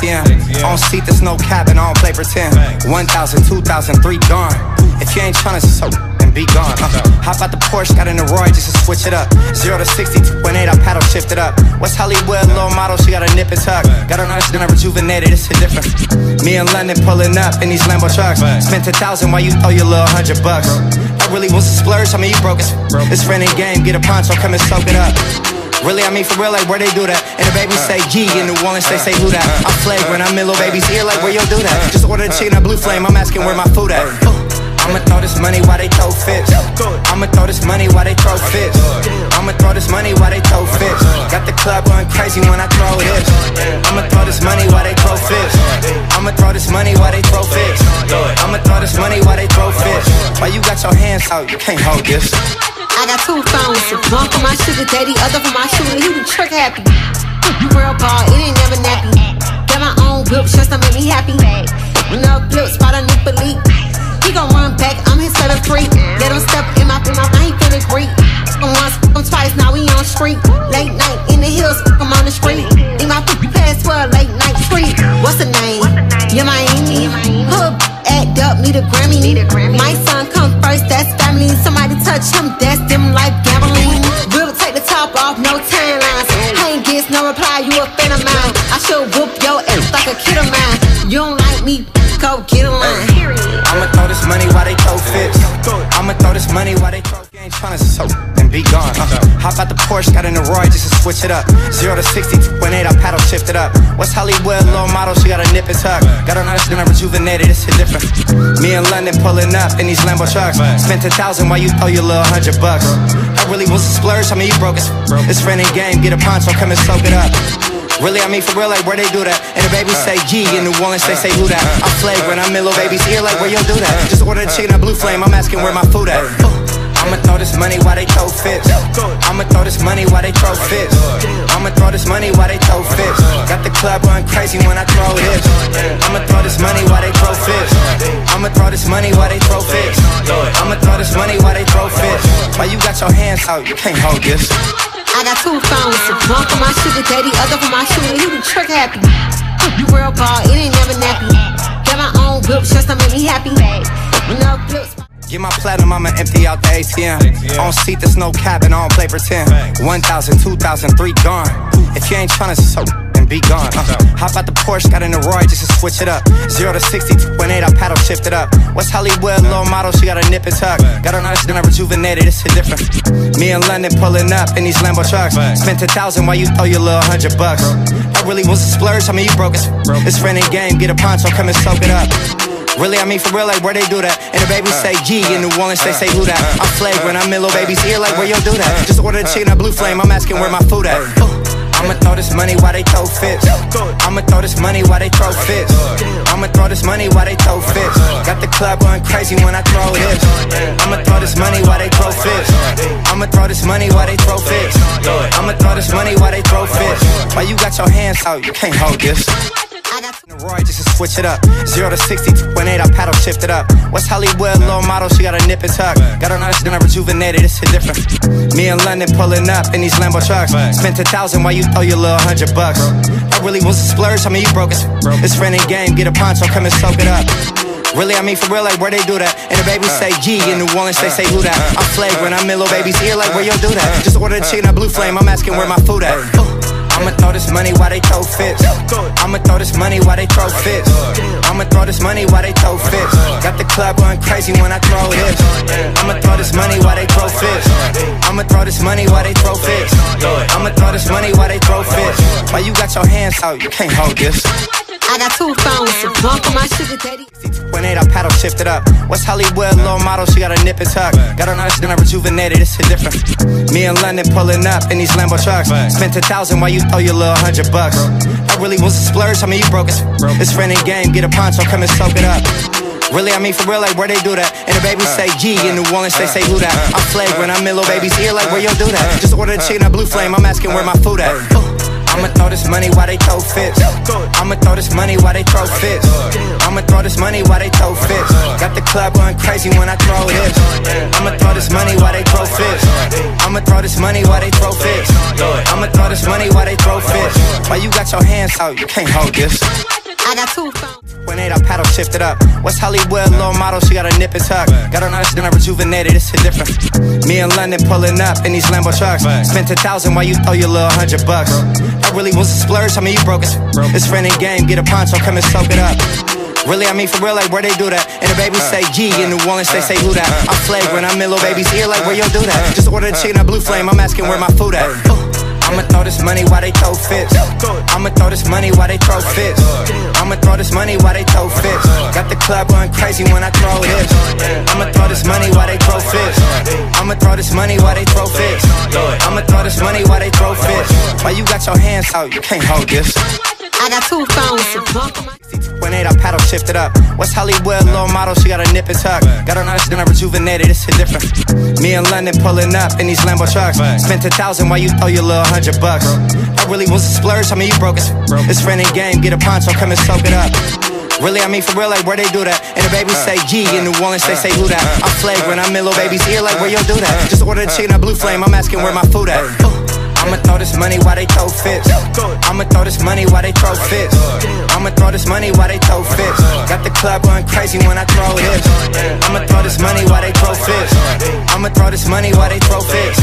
ATM. On seat, there's no cap, and I don't play pretend. 1,000, 2,000, 3 gone. If you ain't tryna so and be gone. Uh, hop out the Porsche, got in the Roy just to switch it up. 0 to 60, 2.8, I paddle shift it up. West Hollywood, low model, she got a nip and tuck. Got her nice, then I rejuvenated, it's a different. Me and London pulling up in these Lambo trucks. Spent a thousand while you throw your little hundred bucks. I really was a splurge, I mean, you broke it. It's friendly game, get a poncho, come and soak it up. Really, I mean for real, like where they do that. And the babies say G in New Orleans, they say who that. I'm flagrant, I'm in Lil Baby's ear, like where you do that. Just order the chicken at Blue Flame, I'm asking where my food at. I'ma throw this money while they throw fits. I'ma throw this money while they throw fits. I'ma throw this money while they throw fits. Got the club going crazy when I throw this. I'ma throw this money while they throw fits. I'ma throw this money while they throw fits. I'ma throw this money while they throw fits. Why you got your hands out, you can't hold this. I got two phones, one for my sugar daddy, other for my shooter. He the trick happy. Real ball, it ain't never nappy. Got my own whip, just to make me happy. Up flip, spot a new belief. Freak. Let him step in my in my he feeling great. Fuck him once, him twice, now we on street. Late night in the hills, him on the street. Need my pass for a late night treat. What's the name? Yeah, Miami. Hood act up, need a Grammy. My son come first, that's family. Somebody touch him, that's this money while they throw ain't tryna so and be gone. Uh, hop out the Porsche, got in the Roy just to switch it up. 0 to 60, 2.8, I paddle shift it up. West Hollywood, low model, she got a nip and tuck. Got her nice, then I rejuvenated, it's a different. Me and London pulling up in these Lambo trucks. Spent a thousand while you throw your little hundred bucks. I really was a splurge, I mean, you broke it. It's friendly game, get a poncho, come and soak it up. Really, I mean for real, like where they do that. And the babies uh, say G uh, in New Orleans, they uh, say who that. I'm flagrant, I'm in Lil Baby's ear, like where you do that. Just order the chicken at Blue Flame, I'm asking where my food at. I'ma throw this money while they throw fits. I'ma throw this money while they throw fits. I'ma throw this money while they throw fits. Got the club going crazy when I throw this. I'ma throw this money while they throw fits. I'ma throw this money while they throw fits. I'ma throw this money while they throw fits. While you got your hands out, you can't hold this. I got two phones, one for my sugar daddy, other for my shooter. He the trick happy. You real ball, it ain't never nappy. Got my own whip, just to make me happy. When up. Get my platinum, I'ma empty out the ATM. On seat, there's no cap, and I don't play pretend. 1,000, 2,000, 3 gone. If you ain't tryna so and be gone. Uh, hop out the Porsche, got in the Roy just to switch it up. 0 to 60, 2.8, I paddle shift it up. West Hollywood, low model, she got a nip and tuck. Got her nice, then I rejuvenated, it's a different. Me and London pulling up in these Lambo trucks. Spent a thousand while you throw your little hundred bucks. I really was a splurge, I mean, you broke it. It's friendly game, get a poncho, come and soak it up. Really, I mean for real, like where they do that. And the babies uh, say G in uh, New Orleans, they uh, say who that. I'm flagrant, I'm in Lil Baby's ear, like where you do that. Just order the chicken at Blue Flame, I'm asking where my food at. I'ma throw this money while they throw fits. I'ma throw this money while they throw fits. I'ma throw this money while they throw fits. Got the club going crazy when I throw this. I'ma throw this money while they throw fits. I'ma throw this money while they throw fits. I'ma throw this money while they throw fits. Why you got your hands out, you can't hold this. I got The Roy just to switch it up. 0 to 60, 2.8, I paddle shift it up. West Hollywood, low model, she got a nip and tuck. Got her nice, then I rejuvenated, it's a different. Me and London pulling up in these Lambo trucks. Spent a thousand while you throw your little hundred bucks. I really was a splurge, I mean, you broke it. It's friendly game, get a poncho, come and soak it up. Really, I mean for real, like where they do that. And the babies say G in New Orleans, they say who that. I'm flagrant, I'm in Lil Baby's ear, like where you do that. Just order the chicken at Blue Flame, I'm asking where my food at. I'ma throw this money while they throw fits. I'ma throw this money while they throw fits. I'ma throw this money while they throw fits. Got the club going crazy when I throw this. I'ma throw this money while they throw fits. I'ma throw this money while they throw fits. I'ma throw this money while they throw fits. Why you got your hands out, you can't hold this. I got two phones, one for my sugar daddy. 2.8, I paddle shift it up. What's Hollywood, low model, she got a nip and tuck. Got her nice, then I rejuvenated, it's a different. Me and London pulling up in these Lambo trucks. Spent a thousand while you throw your little hundred bucks. I really was a splurge, I mean, you broke it. It's friendly game, get a poncho, come and soak it up. Really, I mean for real, like where they do that. And the babies say G in New Orleans, they say who that. I'm flagrant, I'm in Lil Baby's ear, like where you do that. Just order the chicken at Blue Flame, I'm asking where my food at. Oh, I'ma throw this money while they throw fits. I'ma throw this money while they throw fits. I'ma throw throw this money while they throw fists. Got the club going crazy when I throw this. I'ma throw this money while they throw fists. I'ma throw this money while they throw fists. I'ma throw this money while they throw fists. Why you got your hands out, you can't hold this. I got two phones. When eight, I paddle shifted up. West Hollywood, low model, she got a nip and tuck. Got her nice, then I rejuvenated, it's hit different. Me in London pulling up in these Lambo trucks. Spent a thousand while you throw your little hundred bucks. I really was a splurge, I mean you broke it. It's friend and game, get a poncho, come and soak it up. Really, I mean for real, like where they do that. And the baby say G in New Orleans, they say who that. I'm flagrant, I'm in Lil Baby's ear, like where you do that. Just order the chicken at Blue Flame, I'm asking where my food at. I'ma throw this money while they throw fists. I'ma throw this money while they throw fists. I'ma throw this money while they throw fists. Got the club going crazy when I throw this. I'ma throw this money while they throw fists. I'ma throw this money while they throw fists. I'ma throw this money while they throw fists. While you got your hands out, you can't hold this. I got two phones. The bump on When eight, I paddle shifted up. West Hollywood, low model, she got a nip and tuck. Got her nice, then I rejuvenated, it's hit different. Me in London pulling up in these Lambo trucks. Spent a thousand while you throw your little hundred bucks. I really was a splurge, I mean you broke it. It's friend and game, get a poncho, come and soak it up. Really, I mean for real, like where they do that. And the baby say G in New Orleans, they say who that. I'm flagrant, I'm in Lil Baby's ear, like where you do that. Just order the chicken at Blue Flame, I'm asking where my food at. Oh, I'ma throw this money while they throw fists. I'ma throw this money while they throw fists. I'ma throw this money while they throw fists. Got the club going crazy when I throw this. I'ma throw this money while they throw fists. I'ma throw this money while they throw fists.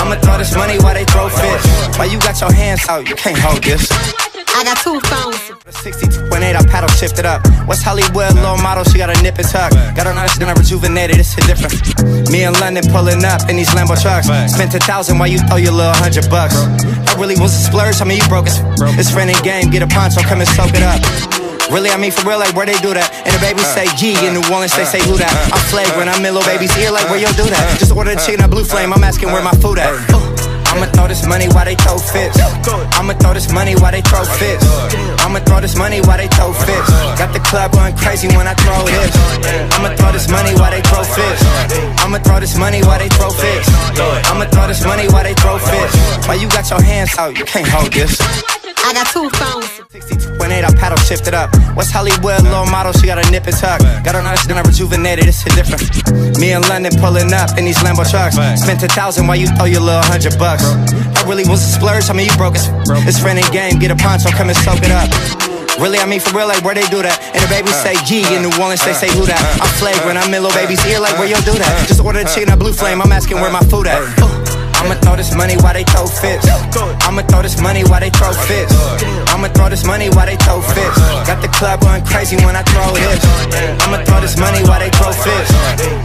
I'ma throw this money while they throw fists. While you got your hands out, you can't hold this. I got two phones. 62.8, I paddle shifted up. West Hollywood, low model, she got a nip and tuck. Got her nice, then I rejuvenated, it's a different. Me in London pulling up in these Lambo trucks. Spent a thousand while you throw your little hundred bucks. I really was a splurge, I mean you broke it. It's friend and game, get a poncho, come and soak it up. Really, I mean for real, like where they do that. And the baby say uh, G in uh, New Orleans, they uh. say who that. I'm flagrant, I'm in Lil Baby's ear, like where you do that. Just order the chicken at Blue Flame, I'm asking where my food at. Oh, I'ma throw this money while they throw fists. I'ma throw this money while they throw fists. I'ma throw this money while they throw fists. Got the club going crazy when I throw this. I'ma throw this money while they throw fists. I'ma throw this money while they throw fists. I'ma throw this money while they throw fists. While you got your hands out, you can't hold this. I got two phones. 62.8, I paddle shifted up. What's Hollywood, low model, she got a nip and tuck. Got her nice, then I rejuvenated, it's hit different. Me in London pulling up in these Lambo trucks. Spent a thousand while you throw your little hundred bucks. I really was a splurge, I mean you broke it. It's friend and game, get a poncho, come and soak it up. Really, I mean for real, like where they do that. And the baby say G in New Orleans, they say who that. I'm flagrant, I'm in Lil Baby's ear, like where you do that. Just order the chicken at Blue Flame, I'm asking where my food at. I'ma throw this money while they throw fists. I'ma throw this money while they throw fists. I'ma throw this money while they throw fists. Got the club going crazy when I throw this. I'ma throw this money while they throw fists.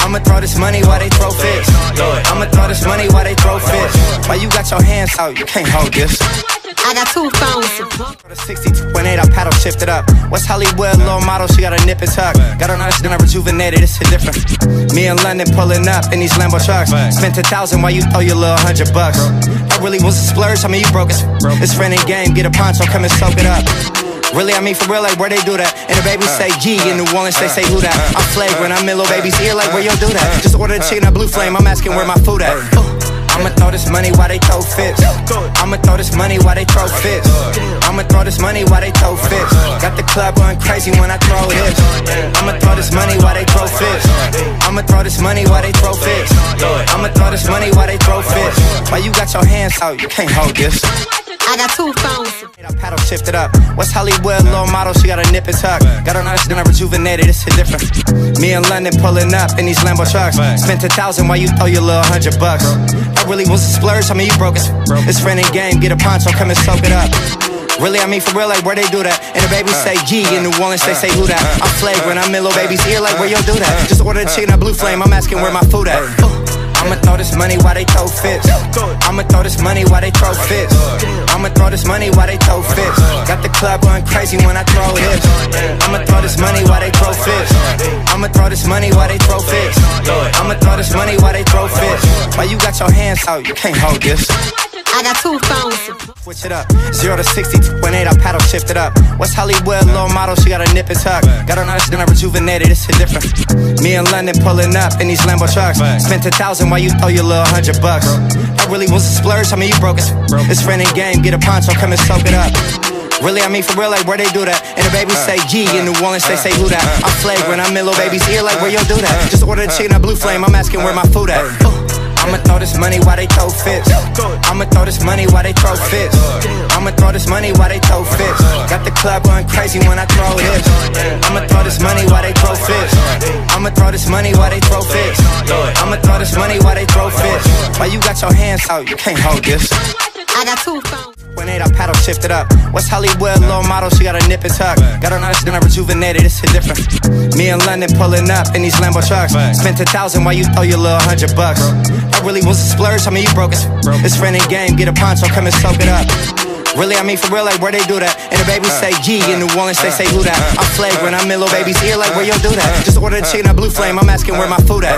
I'ma throw this money while they throw fists. I'ma throw this money while they throw fists. While you got your hands out, you can't hold this. I got two phones. The bump 62.8, I paddle shifted up. West Hollywood, low model, she got a nip and tuck. Got her nice, then I rejuvenated, it's hit different. Me in London pulling up in these Lambo trucks. Spent a thousand while you throw your little hundred bucks. I really was a splurge, I mean you broke it. It's friend and game, get a poncho, come and soak it up. Really, I mean for real, like where they do that. And the baby uh, say G in uh, New Orleans, they uh, say who that. I'm flagrant, I'm in Lil Baby's ear, like where you do that. Just order the chicken at Blue Flame, I'm asking where my food at. I'ma throw this money while they throw fists. I'ma throw this money while they throw fists. I'ma throw this money while they throw fists. Got the club going crazy when I throw this. I'ma throw this money while they throw fists. I'ma throw this money while they throw fists. I'ma throw this money while they throw fists. Why you got your hands out, you can't hold this. I got two phones. I paddle shifted up. West Hollywood, low model, she got a nip and tuck. Got her nice, then I rejuvenated, it's hit different. Me in London pulling up in these Lambo trucks. Spent a thousand while you throw your little hundred bucks. I really was a splurge, I mean you broke it. It's friend and game, get a poncho, come and soak it up. Really, I mean for real, like where they do that. And the baby say G in New Orleans, they say who that. I'm flagrant, I'm in Lil Baby's ear, like where you do that. Just order the chicken at Blue Flame, I'm asking where my food at. I'ma throw this money while they throw fists. I'ma throw this money while they throw fists. I'ma throw this money while they throw fists. Got the club going crazy when I throw this. I'ma throw this money while they throw fists. I'ma throw this money while they throw fists. I'ma throw this money while they throw fists. While you got your hands out, you can't hold this. I got two phones. Switch it up. Zero to 62.8, I paddle shift it up. West Hollywood, low model, she got a nip and tuck. Got her nice, then I rejuvenated, it's hit different. Me in London pulling up in these Lambo trucks. Spent a thousand while you throw your little hundred bucks. I really was a splurge, I mean you broke it. It's friend and game, get a poncho, come and soak it up. Really, I mean for real, like where they do that. And the baby say G uh, in New Orleans, they uh, say who that. Uh, I'm flagrant, I'm in Lil Baby's ear, like where you do that. Just order the chicken at Blue Flame, I'm asking where my food at. I'ma throw this money while they throw fits. I'ma throw this money while they throw fits. I'ma throw this money while they throw fits. Got the club going crazy when I throw this. I'ma throw this money while they throw fits. I'ma throw this money while they throw fits. I'ma throw this money while they throw fits. Why you got your hands out, you can't hold this. I got two phones. When eight, I paddle shifted up. West Hollywood, low model, she got a nip and tuck. Got her nice, then I rejuvenated, it's hit different. Me in London pulling up in these Lambo trucks. Spent a thousand while you throw your little hundred bucks. That really was a splurge, I mean, you broke it. It's friend and game, get a poncho, come and soak it up. Really, I mean for real, like where they do that. And the babies say G in New Orleans, they say who that. I'm flagrant, I'm in Lil Baby's ear, like where you do that. Just order the chicken at Blue Flame, I'm asking where my food at.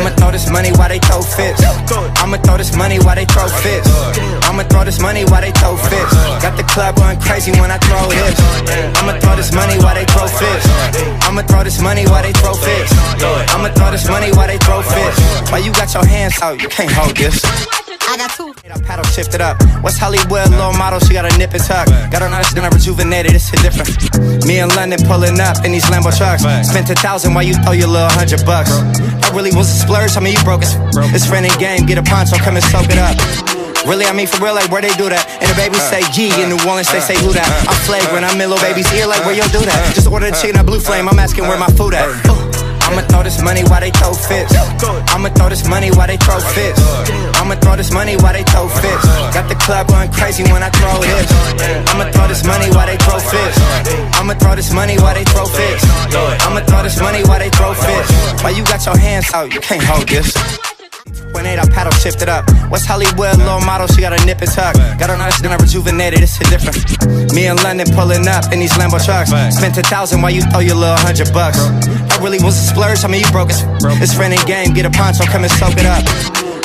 I'ma throw this money while they throw fits. I'ma throw this money while they throw fits. I'ma throw this money while they throw fits. Got the club going crazy when I throw this. I'ma throw this money while they throw fits. I'ma throw this money while they throw fits. I'ma throw this money while they throw fits. Why you got your hands out, you can't hold this. I got two. I paddle shifted up. West Hollywood, low model, she got a nip and tuck. Got her nice, then I rejuvenated, it's hit different. Me in London pulling up in these Lambo trucks. Spent a thousand while you throw your little hundred bucks. That really was a splurge, I mean, you broke it. It's friend and game, get a poncho, come and soak it up. Really, I mean for real, like where they do that. And the babies say G in New Orleans, they say who that. I'm flagrant, I'm in Lil Baby's ear, like where you do that. Just order the chicken at Blue Flame, I'm asking where my food at. I'ma throw this money while they throw fits. I'ma throw this money while they throw fits. I'ma throw this money while they throw fits. Got the club going crazy when I throw this. I'ma throw this money while they throw fits. I'ma throw this money while they throw fits. I'ma throw this money while they throw fits. Why you got your hands out, you can't hold this. When eight, I paddle shifted up. West Hollywood, low model, she got a nip and tuck. Got her nice, then I rejuvenated, it's hit different. Me in London pulling up in these Lambo trucks. Spent a thousand while you throw your little hundred bucks. I really was a splurge, I mean, you broke it. It's friend and game, get a poncho, come and soak it up.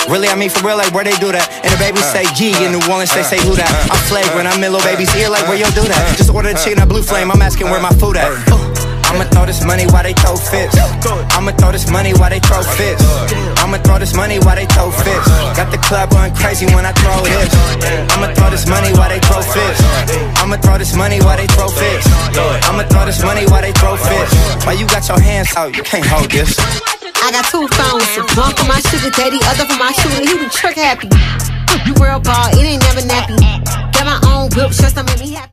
Really, I mean for real, like where they do that. And the baby uh, say G in New Orleans, they uh, say who that. Uh, I'm flagrant, I'm in Lil Baby's ear, like where you do that. Just order the chicken at Blue Flame, I'm asking where my food at. I'ma throw this money while they throw fits. I'ma throw this money while they throw fits. I'ma throw this money while they throw fits. Got the club going crazy when I throw this. I'ma throw this money while they throw fits. I'ma throw this money while they throw fits. I'ma throw this money while they throw fits. Why you got your hands out, you can't hold this. I got two phones. One for my sugar daddy, other for my shooter. He be trick happy. You real ball, it ain't never nappy. Got my own whip, just to make me happy.